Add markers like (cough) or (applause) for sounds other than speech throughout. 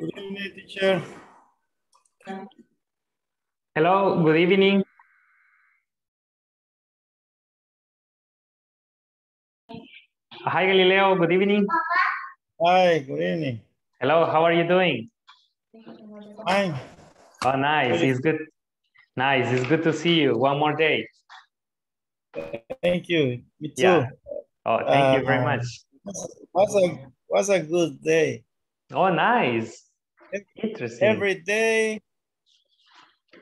Good evening, teacher. Hello, good evening. Hi, Galileo, good evening. Hi, good evening. Hello, how are you doing? Fine. Oh, nice, it's good. Nice, it's good to see you one more day. Thank you. Me too. Yeah. Oh, thank you very Uh, much. Was a was a good day. Oh, nice. Interesting. Every day,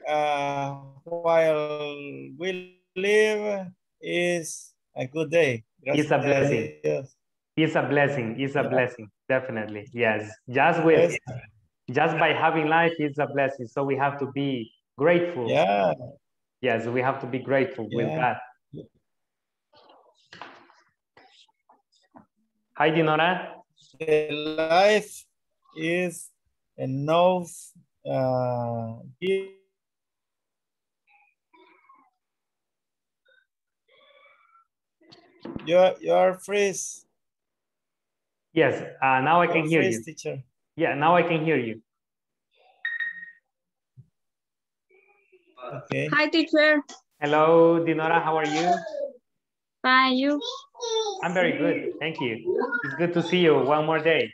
uh, while we live is a good day. It's a blessing. Dios. It's a blessing. It's a Yeah. blessing. Definitely. Yes. Just with Yes. just by having life is a blessing. So we have to be grateful. Yeah. Yes, we have to be grateful with that. Hi, Dinora. The life is enough. Uh, You're you're freeze. Yes, uh, now I You're can hear freeze, you. teacher. Yeah, now I can hear you. Okay. Hi, teacher. Hello, Dinora, how are you? Fine, you? I'm very good, thank you. It's good to see you one more day.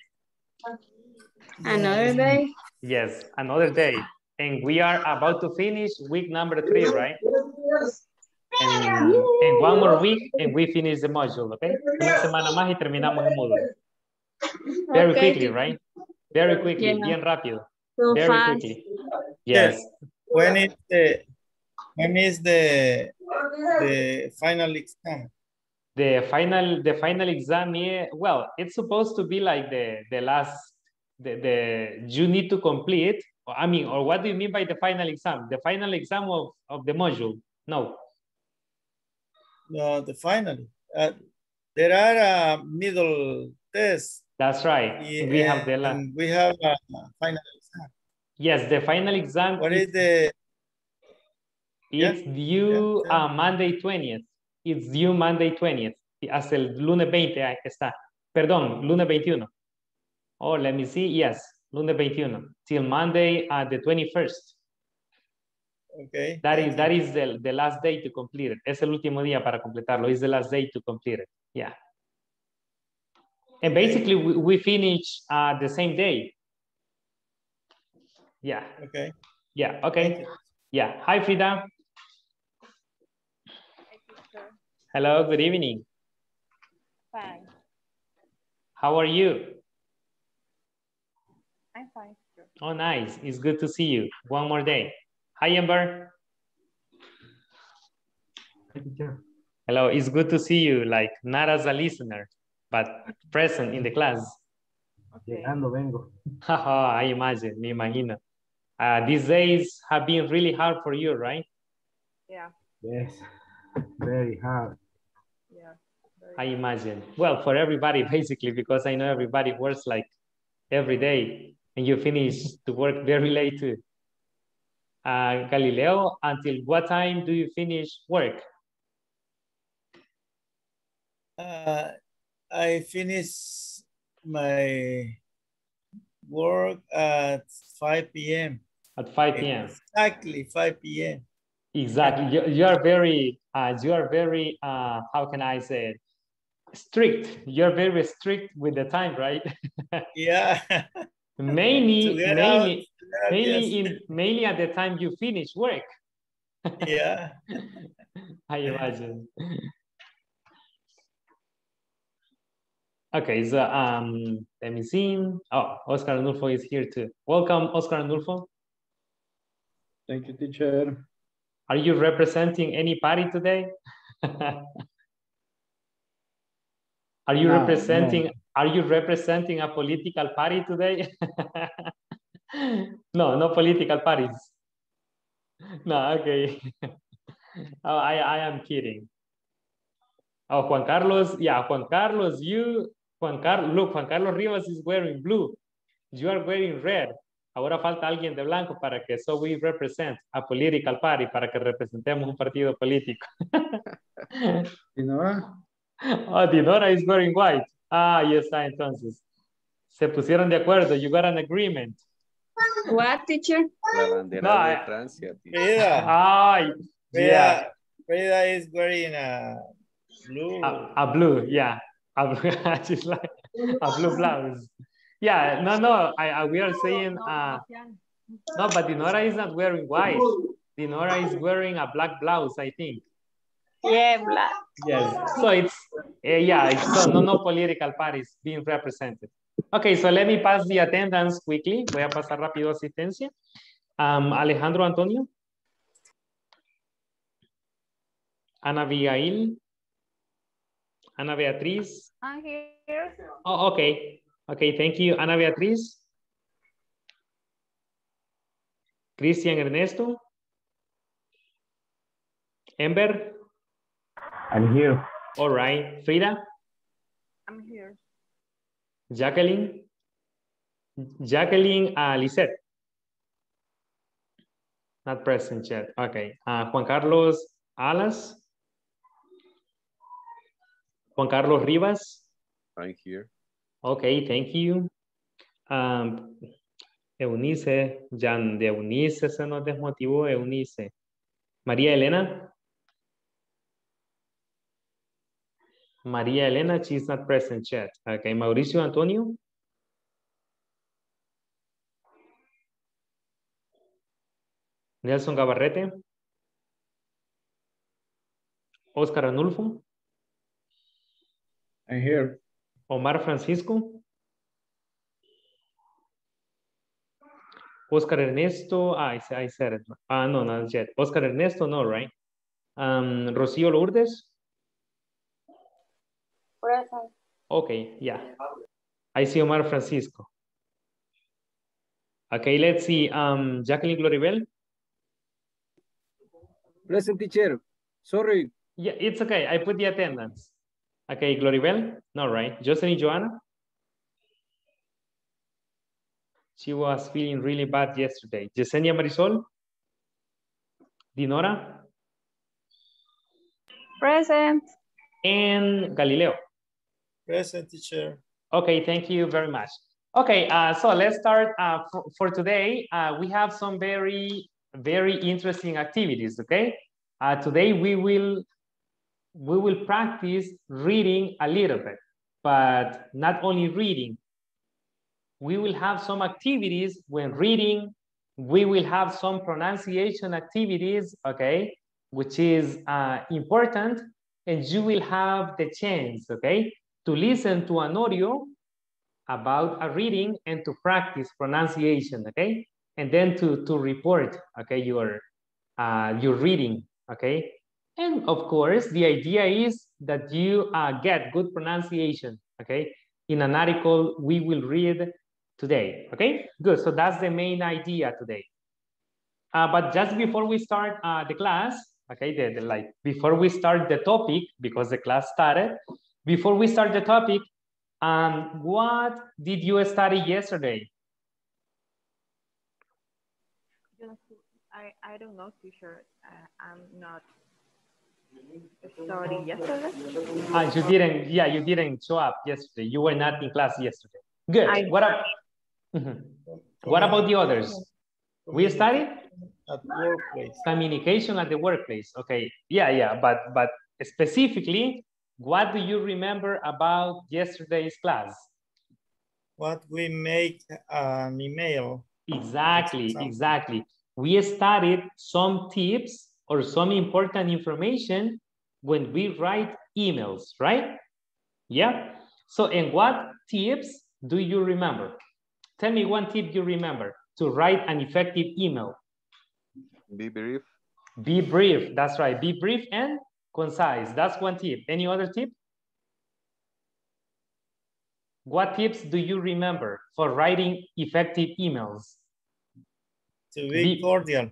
Another day? Yes, another day. And we are about to finish week number three, right? And, and one more week and we finish the module, okay? Una semana más y terminamos el módulo. Very Okay, quickly, right? Very quickly, Yeah. bien rápido. So Very fast. quickly. Yes. When is the when is the the final exam? The final, the final exam, yeah, well, it's supposed to be like the, the last, the, the, you need to complete, I mean, or what do you mean by the final exam? The final exam of, of the module? No, No, the final. Uh, there are uh, middle tests. that's right. We have the, la- and we have a final exam. yes, the final exam What is is the It's due yeah, uh, Monday 20th. It's due Monday 20th. Y Hasta el lunes 20 ahí está. Perdón, lunes 21. Oh, let me see. Yes, lunes 21. Till Monday uh, the 21st. okay? That is, that is the, the last day to complete it. Es el último día para completarlo. It's the last day to complete it. Yeah. And basically we, we finish uh, the same day. Yeah, Okay. yeah, okay. Yeah. Hi, Frida. Hello, good evening. Fine. How are you? I'm fine. teacher. Oh, nice. It's good to see you. One more day. Hi, Amber. Hello. It's good to see you, like not as a listener, but present in the class. Okay. Llegando vengo. (laughs) Haha, I imagine, me imagino. Uh, these days have been really hard for you, right? Yeah. Yes. Very hard. Yeah. Very I imagine. Well, for everybody, (laughs) basically, because I know everybody works like every day and you finish to work very late too. Uh, Galileo, until what time do you finish work? Uh, I finish my work at 5 p.m. At 5 p.m. Exactly 5 p.m. Exactly. You, you are very, uh, you are very, uh, how can I say it? Strict. You're very strict with the time, right? (laughs) Yeah. (laughs) mainly, To get out, mainly, mainly yes. in, mainly at the time you finish work. Yeah. (laughs) I imagine. Okay, so um, let me see. Oh, Oscar Arnulfo is here too. Welcome, Oscar Arnulfo. Thank you, teacher. Are you representing any party today? (laughs) Are you No, representing, are you representing a political party today? (laughs) No, no political parties. No, okay. (laughs) Oh, I, I am kidding. Oh, Juan Carlos, yeah, Juan Carlos, you, Juan Carlos, look, Juan Carlos Rivas is wearing blue. You are wearing red. Ahora falta alguien de blanco para que so we represent a political party, para que representemos un partido político. (laughs) Dinora? Oh, Dinora is wearing white. Ah, yes, ah, entonces. Se pusieron de acuerdo. You got an agreement. What teacher? La bandera No, de I- Francia. tío. Frida, Ay, Frida, yeah. Frida is wearing a blue. A, a blue, yeah. A blue, (laughs) she's like a blue blouse. Yeah, no, no, I, I we are saying, uh, no, but Dinora is not wearing white. Dinora is wearing a black blouse, I think. Yeah, black. Yes, so it's, eh, yeah, it's, so no, no political parties being represented. Okay, so let me pass the attendance quickly. Voy a pasar rápido asistencia. Um, Alejandro Antonio. Ana Abigail. Ana Beatriz. I'm here. Oh, okay. Okay, thank you. Ana Beatriz. Cristian Ernesto. Ember. I'm here. All right. Frida. I'm here. Jacqueline. Jacqueline uh, Lisette. Not present yet. Okay. Uh, Juan Carlos Alas. Juan Carlos Rivas. I'm here. Okay, thank you. Um, Eunice, Jan de Eunice se nos desmotivó, Eunice. María Elena. María Elena, she's not present yet. Okay, Mauricio Antonio. Nelson Gabarrete. Oscar Anulfo. I'm here. Omar Francisco. Oscar Ernesto, ah, I, said- I said it. Ah, no, not yet. Oscar Ernesto, no, right? Um, Rocío Lourdes. Present. Okay, yeah. I see Omar Francisco. Okay, let's see. Um, Jacqueline Gloribel. Present teacher. Sorry. Yeah, it's okay. I put the attendance. Okay, Gloribel. No, right? Jocelyn Joanna. She was feeling really bad yesterday. Yesenia Marisol. Dinora. Present. And Galileo. Present teacher. Okay, thank you very much. Okay, uh, so let's start uh, for, today. Uh, we have some very, very interesting activities, okay? Uh, today we will, we will practice reading a little bit, but not only reading. We will have some activities when reading. We will have some pronunciation activities, okay? Which is uh, important and you will have the chance, okay? To listen to an audio about a reading and to practice pronunciation, okay? And then to, to report, okay, your, uh, your reading, okay? And of course, the idea is that you uh, get good pronunciation, okay? In an article we will read today, okay? Good, so that's the main idea today. Uh, but just before we start uh, the class, okay, the, the, like before we start the topic, because the class started, before we start the topic, um, what did you study yesterday? I, I don't know, teacher. Uh, I'm not studying yesterday. Ah, you didn't, yeah, you didn't show up yesterday. You were not in class yesterday. Good. I- what, ab- Mhm. what about the others? We studied At workplace. communication at the workplace. Okay, yeah, yeah, but but specifically, what do you remember about yesterday's class? What we make an email. Exactly, exactly. We studied some tips or some important information when we write emails, right? Yeah. So, and what tips do you remember? Tell me one tip you remember to write an effective email. Be brief. Be brief. That's right. Be brief and concise. That's one tip. Any other tip? What tips do you remember for writing effective emails? To be Be- cordial.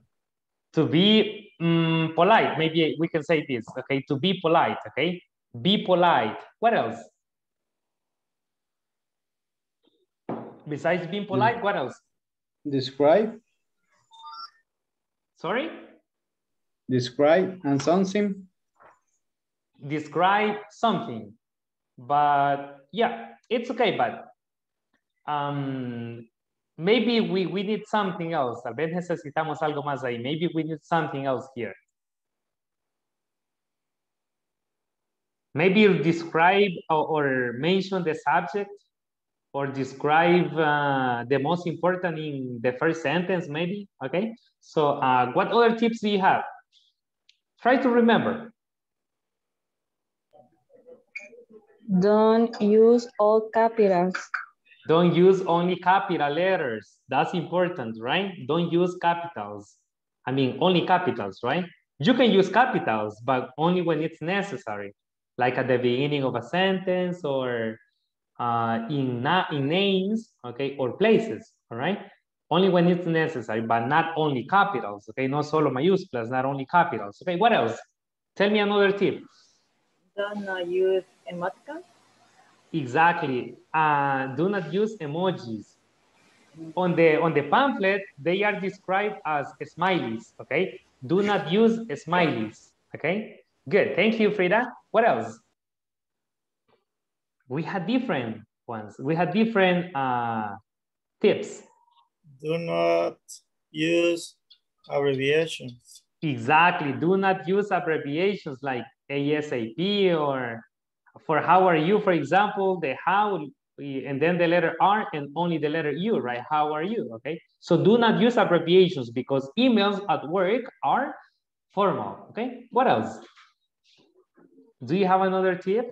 to be mm, polite maybe we can say this okay to be polite okay be polite what else besides being polite what else Describe. sorry Describe and something. Describe something but yeah it's okay but um maybe we, we need something else. Tal vez necesitamos algo más ahí. Maybe we need something else here. Maybe you describe or, or mention the subject or describe uh, the most important in the first sentence, maybe, okay? So uh, what other tips do you have? Try to remember. Don't use all capitals. Don't use only capital letters. That's important, right? Don't use capitals. I mean, only capitals, right? You can use capitals, but only when it's necessary, like at the beginning of a sentence or uh, in, na in names, okay, or places, all right? Only when it's necessary, but not only capitals, okay? Not solo mayúsculas, not only capitals, okay? What else? Tell me another tip. Don't use emoticons. Exactly. Uh, do not use emojis. On the on the pamphlet, they are described as smileys. Okay. Do not use smileys. Okay. Good. Thank you, Frida. What else? We had different ones. We had different uh, tips. Do not use abbreviations. Exactly. Do not use abbreviations like ASAP or for how are you, for example, the how and then the letter R and only the letter U, right? How are you, okay? So do not use abbreviations because emails at work are formal, okay? What else? Do you have another tip?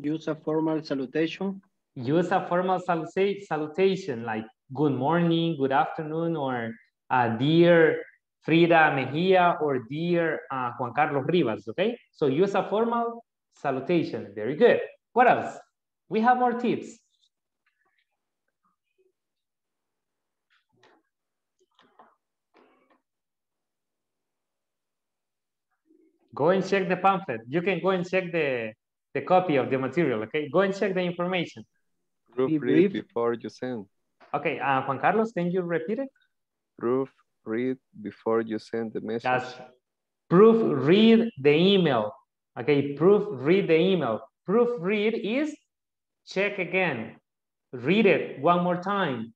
Use a formal salutation. Use a formal saluta salutation like good morning, good afternoon, or uh, dear Frida Mejia or dear uh, Juan Carlos Rivas, okay? So use a formal salutation, very good. What else? We have more tips. Go and check the pamphlet. You can go and check the, the copy of the material, okay? Go and check the information. Proofread brief. before you send. Okay, uh, Juan Carlos, can you repeat it? Proofread before you send the message. That's proofread the email. Okay, proofread the email. Proofread is check again. Read it one more time.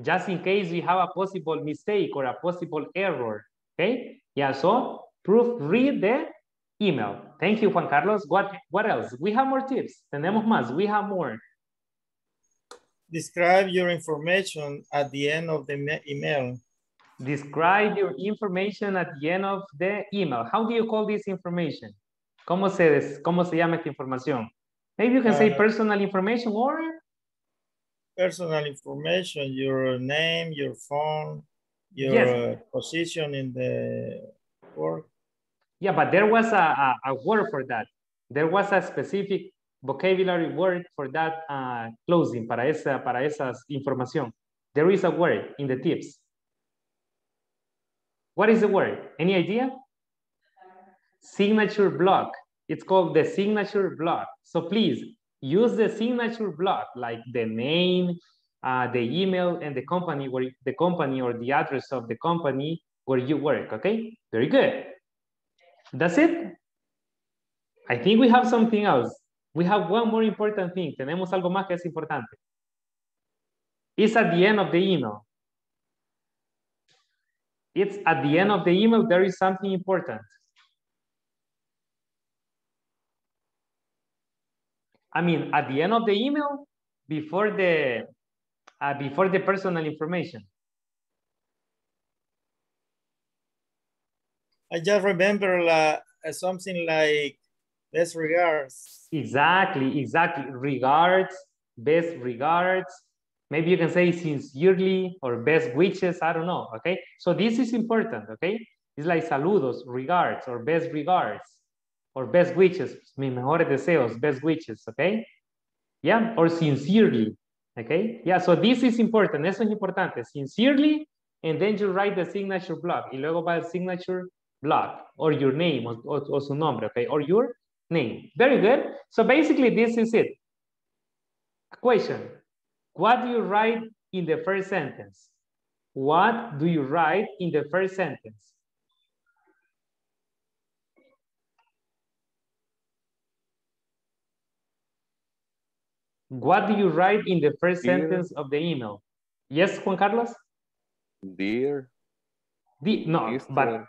Just in case you have a possible mistake or a possible error. Okay? Yeah, so proofread the email. Thank you, Juan Carlos. What, what else? We have more tips. Tenemos más. We have more. Describe your information at the end of the email. Describe your information at the end of the email. How do you call this information? ¿Cómo se, des- cómo se llama esta información? Maybe you can say Uh, personal information or Personal information, your name, your phone, your Yes. uh, position in the work. Yeah, but there was a, a, a word for that. There was a specific vocabulary word for that uh, closing, para esa, para esa información. There is a word in the tips. What is the word? Any idea? Signature block. It's called the signature block. So please use the signature block, like the name, uh, the email, and the company where the company or the address of the company where you work. Okay, very good. That's it. I think we have something else. We have one more important thing. Tenemos algo más que es importante. It's at the end of the email. It's at the end of the email, there is something important. I mean, at the end of the email, before the uh, before the personal information. I just remember uh, something like best regards. Exactly, exactly. Regards, best regards. Maybe you can say sincerely or best wishes. I don't know. Okay. So this is important. Okay. It's like saludos, regards, or best regards, or best wishes. Mis mejores deseos, best wishes. Okay. Yeah. Or sincerely. Okay. Yeah. So this is important. Eso es importante. Sincerely. And then you write the signature block. Y luego va el signature block or your name o, o, o su nombre. Okay. Or your name. Very good. So basically, this is it. Question. What do you write in the first sentence? What do you write in the first sentence? What do you write in the first Dear. sentence of the email? Yes, Juan Carlos? Dear The, no, Mr. but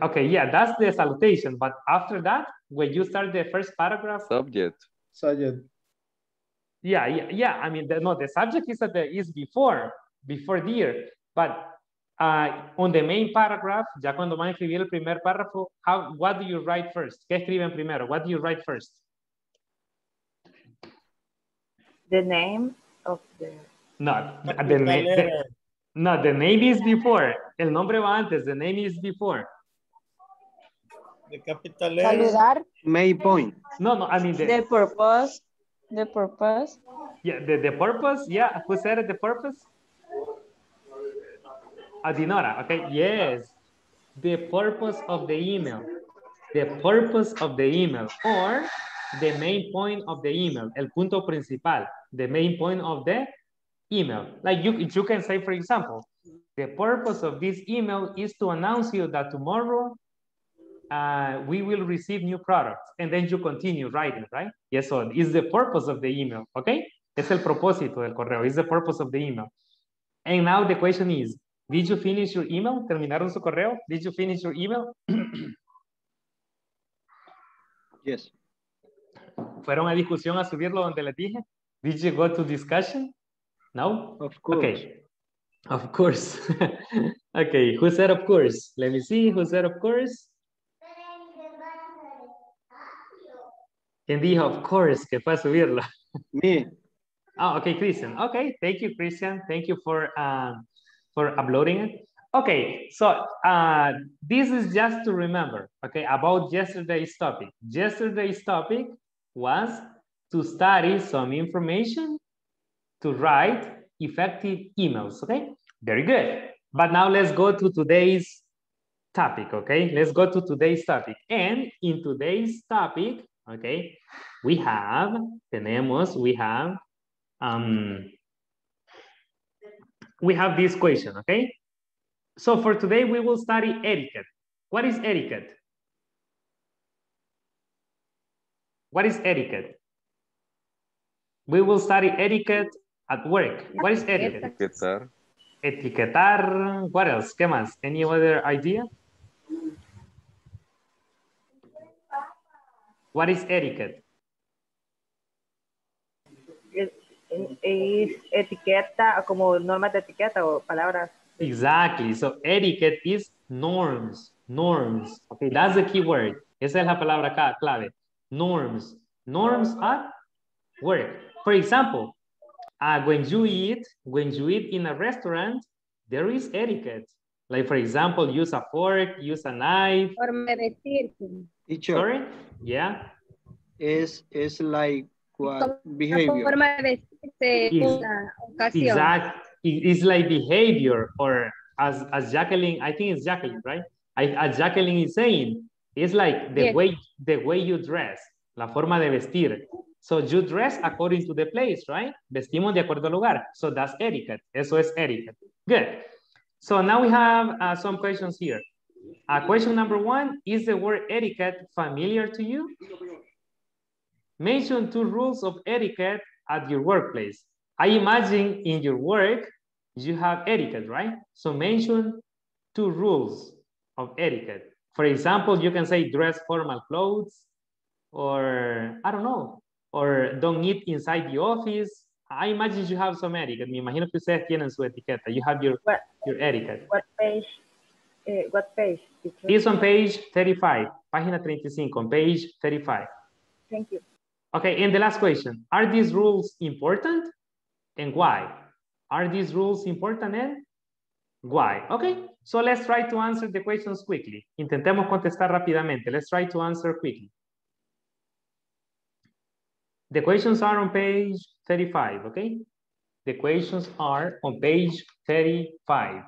okay, yeah, that's the salutation. But after that, when you start the first paragraph, subject. Subject. Yeah, yeah, yeah. I mean, the, no, the subject is at the is before, before dear. But uh, on the main paragraph, ya cuando van a escribir el primer párrafo, how, what do you write first? ¿Qué escriben primero? What do you write first? The name of the No, the, Capital na- the- no, the name is before. El nombre va antes. The name is before. The capital letter. Saludar. Main point. No, no, I mean the, The purpose. The purpose. yeah, the, the purpose. Yeah, who said it? The purpose? Adinora. Okay. Yes. The purpose of the email. The purpose of the email or the main point of the email. El punto principal. The main point of the email. Like you, you can say, for example, the purpose of this email is to announce you that tomorrow uh, we will receive new products. And then you continue writing, right? Yes, so is the purpose of the email, okay? Es el propósito del correo, is the purpose of the email. And now the question is, did you finish your email? ¿Terminaron su correo? Did you finish your email? (clears throat) Yes. ¿Fueron a discusión a subirlo donde les dije? Did you go to discussion? No? Of course. Okay. Of course. (laughs) okay, who said of course? Let me see, who said of course? ¿Quién dijo of course que fue a subirlo? Me. (laughs) Oh, okay, Christian. Okay, thank you, Christian. Thank you for um, for uploading it. Okay, so uh, this is just to remember, okay, about yesterday's topic. Yesterday's topic was to study some information to write effective emails, okay? Very good. But now let's go to today's topic, okay? Let's go to today's topic. And in today's topic, okay, we have, tenemos, we have, um, we have this question, okay? So for today, we will study etiquette. What is etiquette? What is etiquette? We will study etiquette at work. What is etiquette? Etiquetar. Etiquetar, what else? ¿Qué más? Any other idea? What is etiquette? es, es etiqueta, como normas de etiqueta o palabras. Exactly. So etiquette is norms. Norms. Okay, that's the key word. Esa es la palabra acá, clave. Norms. Norms at work. For example, uh, when you eat, when you eat in a restaurant, there is etiquette. Like for example, use a fork, use a knife. Forma de vestir. Teacher. Sorry? Yeah. Is is like what behavior. forma de vestirse Is- una ocasión. Exact. It's like behavior, or as as Jacqueline, I think it's Jacqueline, right? I, as Jacqueline is saying, it's like the Yes. way the way you dress, la forma de vestir. So you dress according to the place, right? Vestimos de acuerdo al lugar. So that's etiquette. Eso es etiquette. Good. So now we have uh, some questions here. Uh, question number one, is the word etiquette familiar to you? Mention two rules of etiquette at your workplace. I imagine in your work, you have etiquette, right? So mention two rules of etiquette. For example, you can say dress formal clothes, or I don't know, or don't eat inside the office. I imagine you have some etiquette. Me imagino que ustedes tienen su etiqueta. You have your, your etiquette. what page? Eh, what page? teacher? It's on page 35, página 35, on page 35. Thank you. Okay, and the last question, are these rules important and why? Are these rules important and why? Okay, so let's try to answer the questions quickly. Intentemos contestar rápidamente. Let's try to answer quickly. The questions are on page 35, okay? The questions are on page 35.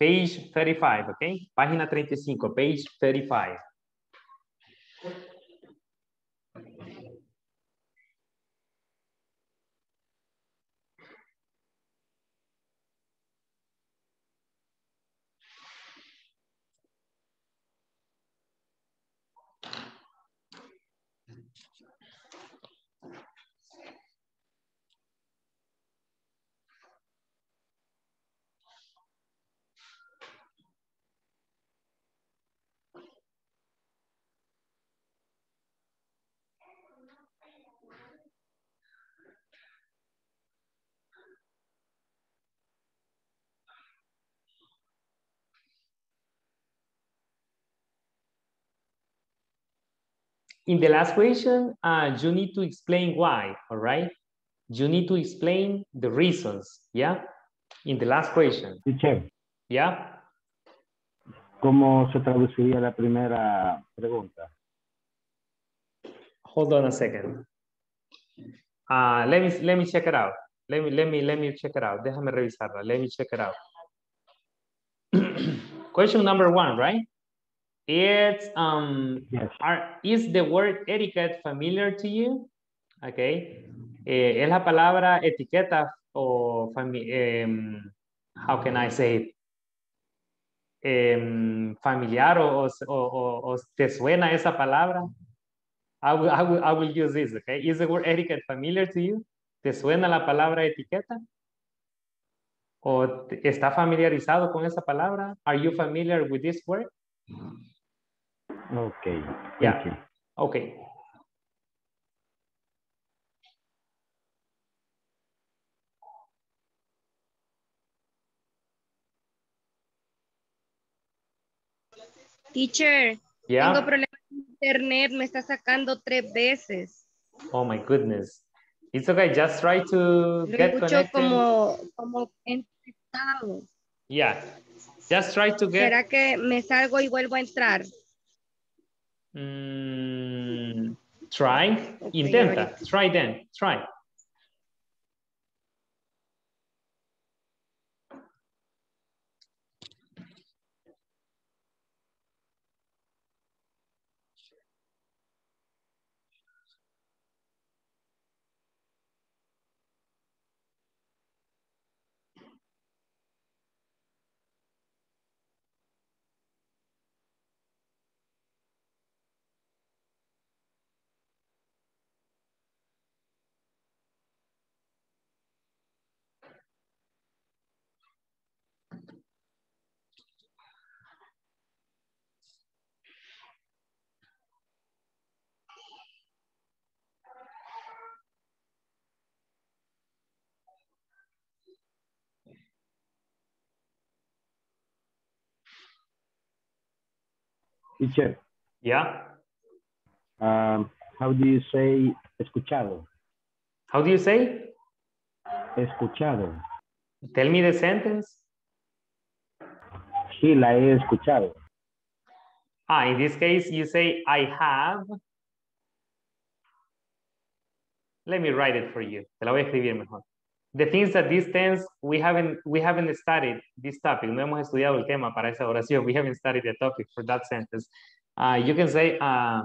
Page 35, okay? Página 35, page 35. In the last question, uh, you need to explain why, all right? You need to explain the reasons, yeah? In the last question, Teacher, yeah? ¿cómo se traduciría la primera pregunta? Hold on a second. Uh, let me let me check it out. Let me let me let me check it out. Déjame revisarla. Let me check it out. (clears throat) Question number one, right? It's um Yes. are, is the word etiquette familiar to you? Okay. Eh, es la palabra etiqueta o em, how can I say it? Em, familiar o, o, o, o te suena esa palabra? I will, I will, I will use this, okay? Is the word etiquette familiar to you? ¿Te suena la palabra etiqueta? ¿O está familiarizado con esa palabra? Are you familiar with this word? Ok. Yeah. thank you. Okay. Teacher, tengo Yeah. problemas con internet, me está sacando tres veces. Oh my goodness. It's okay. Just try to Lo get connected. como, como. Yeah. Just try to get. ¿Será que me salgo y vuelvo a entrar? Mm, try. Intenta. Try then. Try. Teacher, Yeah. um, how do you say escuchado? How do you say? Escuchado. Tell me the sentence. Sí, la he escuchado. Ah, in this case, you say, I have. Let me write it for you. Te la voy a escribir mejor. The things that these tense, we haven't, we haven't studied this topic. No hemos estudiado el tema para esa oración. We haven't studied the topic for that sentence. Uh, you can say, uh,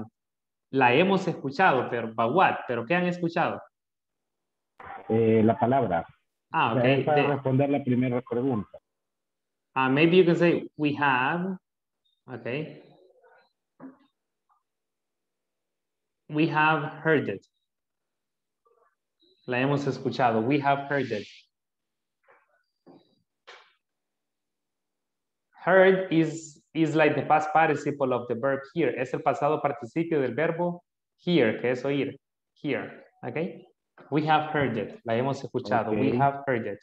la hemos escuchado, pero but what? ¿Pero qué han escuchado? Eh, la palabra. Ah, O sea, okay. es para The- responder la primera pregunta. Uh, maybe you can say we have. Okay. We have heard it. La hemos escuchado. We have heard it. Heard is, is like the past participle of the verb here. Es el pasado participio del verbo hear, que es oír. Here. Okay. We have heard it. La hemos escuchado. We have heard it.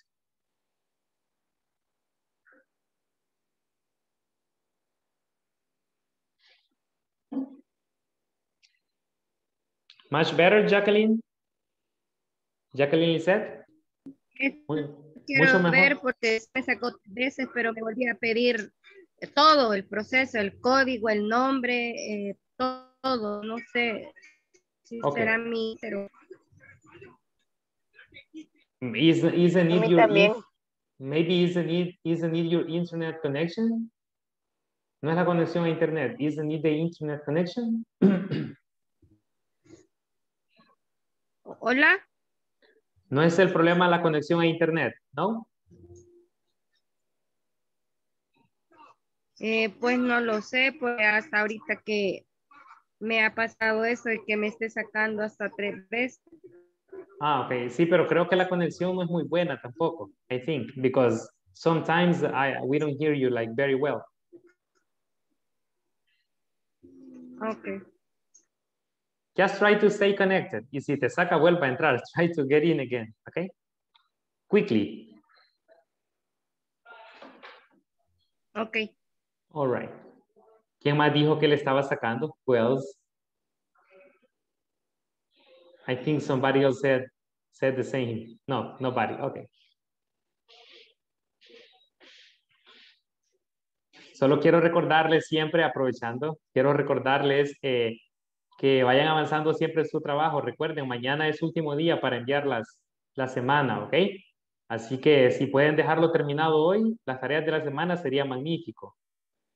Much better, Jacqueline? Jacqueline Muy- Quiero mucho mejor. ver porque me sacó tres veces, pero me volví a pedir todo el proceso, el código, el nombre, eh, todo. No sé si Ok. será mi, pero Is, isn't it your, también. maybe isn't it, isn't it your internet connection? No es la conexión a internet, isn't it the internet connection? (clears throat) hola. No es el problema la conexión a internet, ¿no? Eh, pues no lo sé, pues hasta ahorita que me ha pasado eso de que me esté sacando hasta tres veces. Ah, ok. Sí, pero creo que la conexión no es muy buena tampoco. I think because sometimes I we don't hear you like very well. Okay. Just try to stay connected. Y si te saca, vuelva a entrar. (laughs) Try to get in again. Okay. Quickly. Okay. All right. ¿Quién más dijo que le estaba sacando? Who else? I think somebody else said said the same. No, nobody. Okay. Solo quiero recordarles siempre, aprovechando, quiero recordarles eh, que vayan avanzando siempre su trabajo. Recuerden, mañana es último día para enviar las, la semana, ¿ok? Así que si pueden dejarlo terminado hoy, las tareas de la semana sería magnífico.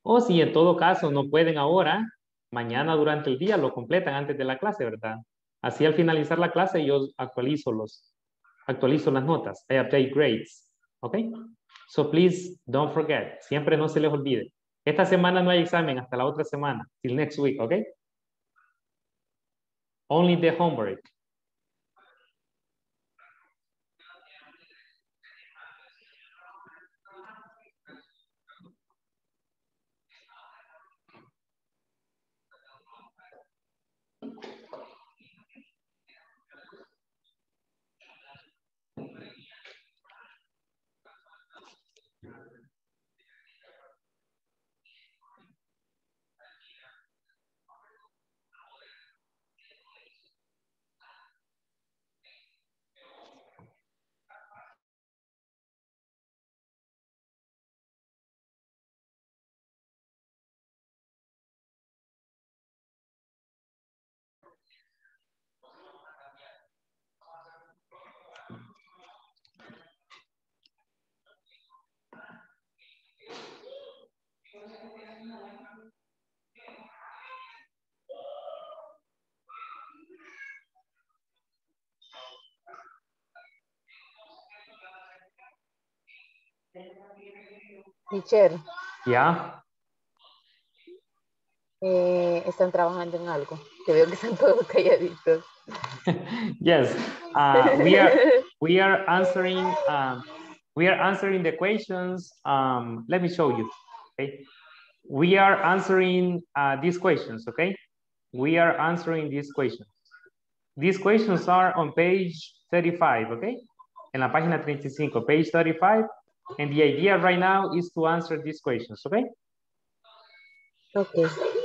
O si en todo caso no pueden ahora, mañana durante el día lo completan antes de la clase, ¿verdad? Así al finalizar la clase yo actualizo los, actualizo las notas. I update grades. ¿Ok? So please don't forget. Siempre no se les olvide. Esta semana no hay examen hasta la otra semana. Till next week, ¿ok? Only the homework. Teacher, ¿Ya? eh, están trabajando en algo. Que veo que están todos calladitos. (laughs) yes. Uh, we are we are answering um, we are answering the questions. Um, let me show you. Okay. We are answering uh, these questions. Okay. We are answering these questions. These questions are on page 35. Okay. En la página 35, page 35. And the idea right now is to answer these questions. Okay. Ok.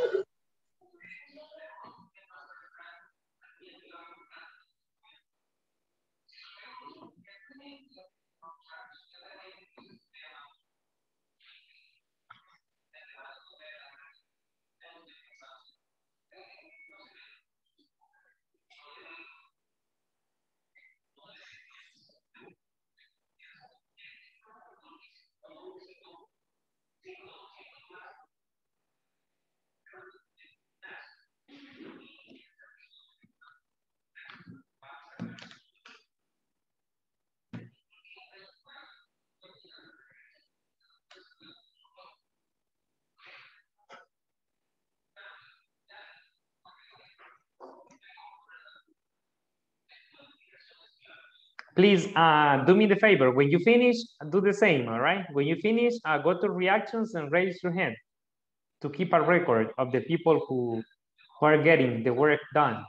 Please uh, do me the favor. When you finish, do the same, all right? When you finish, uh, go to reactions and raise your hand to keep a record of the people who, who are getting the work done.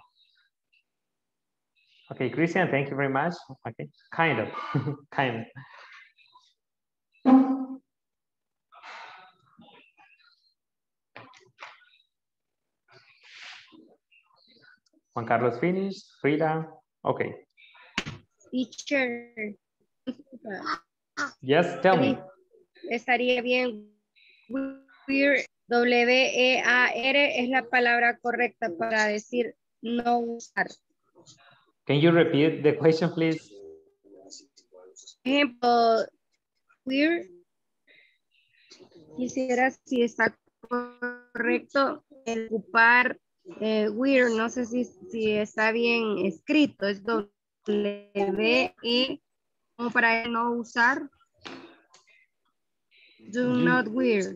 Okay, Christian, thank you very much. Okay, kind of, (laughs) kind of. Juan Carlos finished, Frida, okay. Teacher. Yes, tell me. Estaría bien. Wear, W-E-A-R es la palabra correcta para decir no usar. Can you repeat the question, please? Ejemplo, wear. Quisiera si está correcto el ocupar eh, wear. No sé si, si está bien escrito. Es W-E como para no usar. Do You- not wear.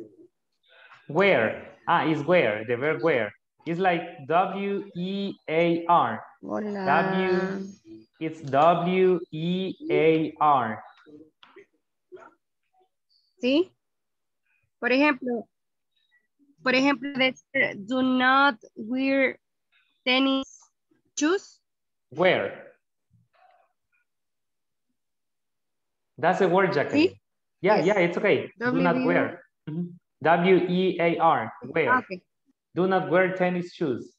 Where? Ah, is where, the verb where. It's like W E A R. Hola. W. It's W E A R. ¿Sí? Por ejemplo, por ejemplo, decir, do not wear tennis shoes. Where? That's a word. ¿Sí? Yeah, Yes. yeah, it's okay. Do not W- wear. Mhm. W-E-A-R, wear. Ah, ok. Do not wear tennis shoes.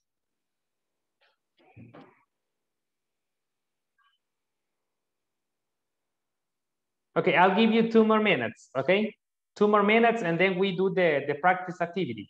Okay, I'll give you two more minutes, okay? Two more minutes and then we do the, the practice activity.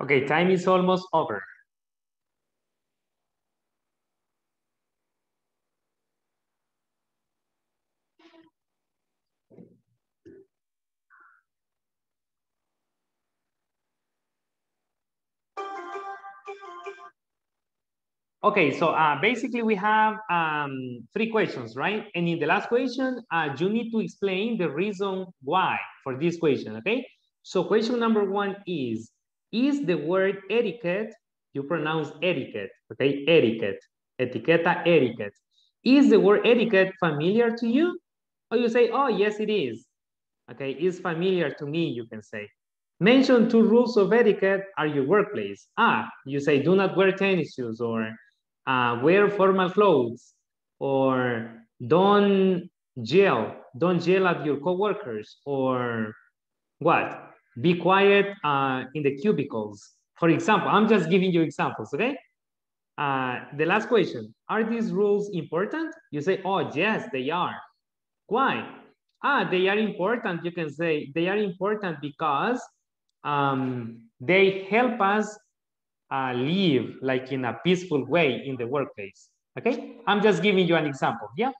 Okay, time is almost over. Okay, so uh, basically we have um, three questions, right? And in the last question, uh, you need to explain the reason why for this question, okay? So question number one is, is the word etiquette, you pronounce etiquette, okay? Etiquette, etiqueta, etiquette. Is the word etiquette familiar to you? Or you say, oh, yes, it is. Okay, it's familiar to me, you can say. Mention two rules of etiquette at your workplace. Ah, you say do not wear tennis shoes or uh, wear formal clothes or don't yell, don't yell at your coworkers or what? Be quiet uh, in the cubicles. For example, I'm just giving you examples, okay? Uh, the last question, are these rules important? You say, oh, yes, they are. Why? Ah, they are important. You can say they are important because um, they help us uh, live like in a peaceful way in the workplace. Okay, I'm just giving you an example. Yeah,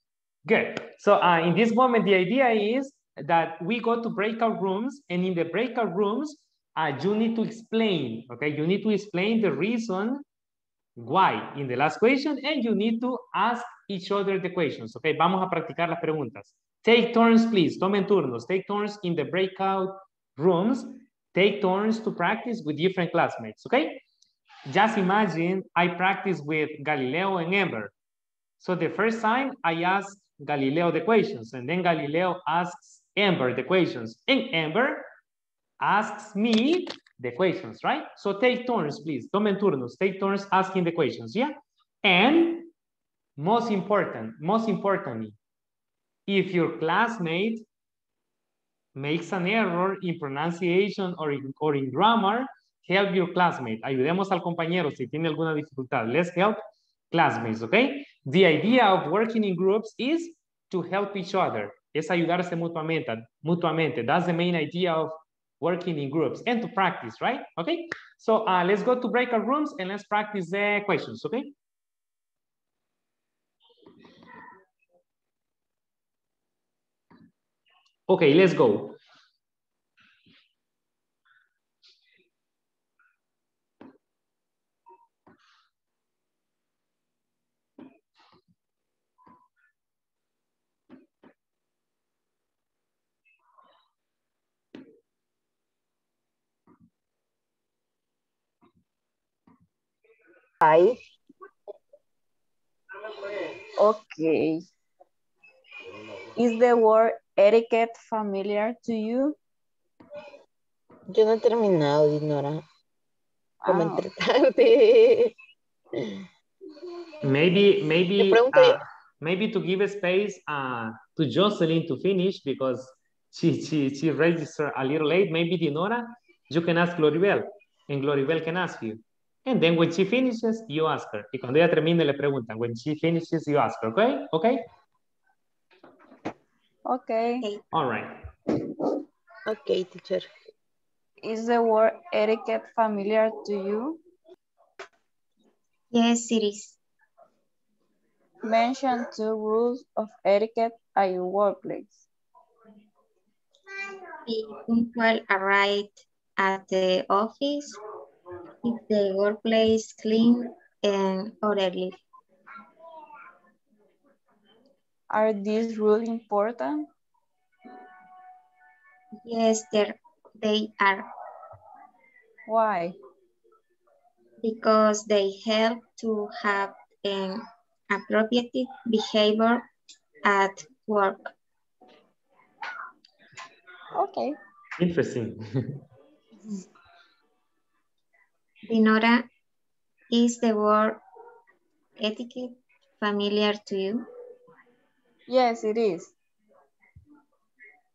good. So uh, in this moment, the idea is that we go to breakout rooms, and in the breakout rooms, uh, you need to explain. Okay, you need to explain the reason why in the last question, and you need to ask each other the questions. Okay, vamos a practicar las preguntas. Take turns, please. Tomen turnos. Take turns in the breakout rooms. Take turns to practice with different classmates. Okay. Just imagine I practice with Galileo and Amber. So the first time I ask Galileo the questions and then Galileo asks Amber the questions and Amber asks me the questions, right? So take turns, please. Tomen turnos. Take turns asking the questions, yeah? And most important, most importantly, if your classmate makes an error in pronunciation or in, or in grammar, help your classmate. Ayudemos al compañero si tiene alguna dificultad. Let's help classmates, okay? The idea of working in groups is to help each other. Es ayudarse mutuamente, mutuamente. That's the main idea of working in groups and to practice, right? Okay, so uh, let's go to breakout rooms and let's practice the questions, okay? Okay, let's go. Five. Okay. Is the word etiquette familiar to you? Yo no he terminado, Dinora. Como Ah, entre tarde. (laughs) Maybe, maybe, Te pregunto yo. uh, maybe to give a space uh, to Jocelyn to finish because she, she, she registered a little late. Maybe Dinora, you can ask Gloribel and Gloribel can ask you. And then when she finishes, you ask her. Y cuando ella termine, le preguntan. When she finishes, you ask her, okay? Okay? okay. All right. Ok, teacher. Is the word etiquette familiar to you? Yes, it is. Mention two rules of etiquette at your workplace. Be punctual arrive at the office. Keep the workplace clean and orderly. Are these rules important? Yes, they are Why? because they help to have an appropriate behavior at work. Okay. Interesting. (laughs) Dinora, is the word etiquette familiar to you? Yes, it is.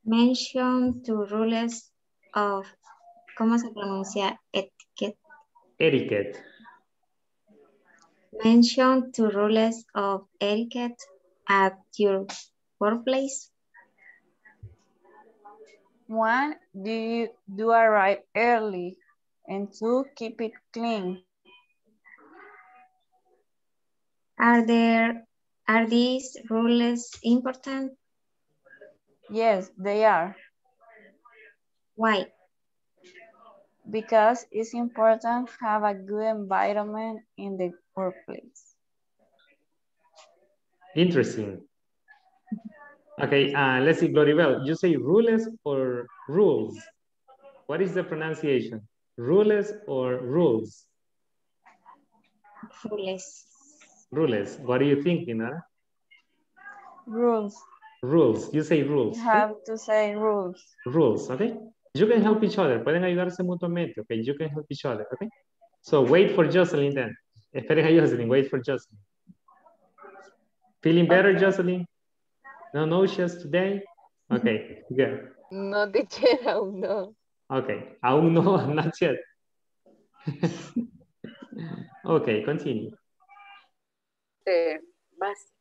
Mention two rules of, ¿cómo se pronuncia etiquette? Etiquette. Mention two rules of etiquette at your workplace. One, do you do arrive early? And to keep it clean. Are there, are these rules important? Yes, they are. Why? Because it's important to have a good environment in the workplace. Interesting. Okay, uh, let's see, Gloribel, you say rules or rules? What is the pronunciation? Rules or rules? Rules. Rules. What do you think, Inara? Rules. Rules. You say rules. You have to say rules. Rules, okay? You can help each other. Pueden ayudarse mutuamente, okay? You can help each other, okay? So wait for Jocelyn then. (laughs) Esperen a Jocelyn, wait for Jocelyn. Feeling better, Jocelyn? No notions today? Okay, good. (laughs) No, teacher, aún no. Okay, aún no, (laughs) not yet. okay, continue. Vas.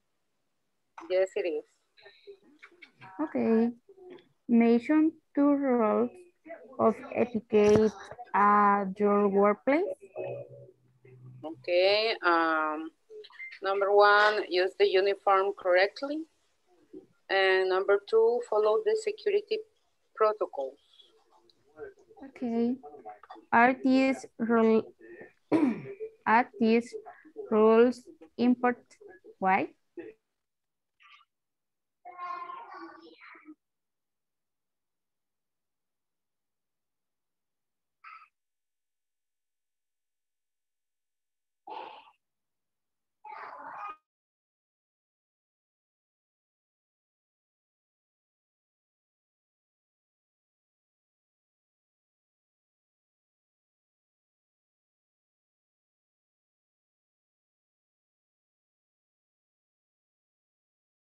Yes, it is. Okay. Mention two rules of etiquette at your workplace. Okay. Um, number one, use the uniform correctly. And number two, follow the security protocols. Okay. Are these rule are these (clears throat) rules important? Why?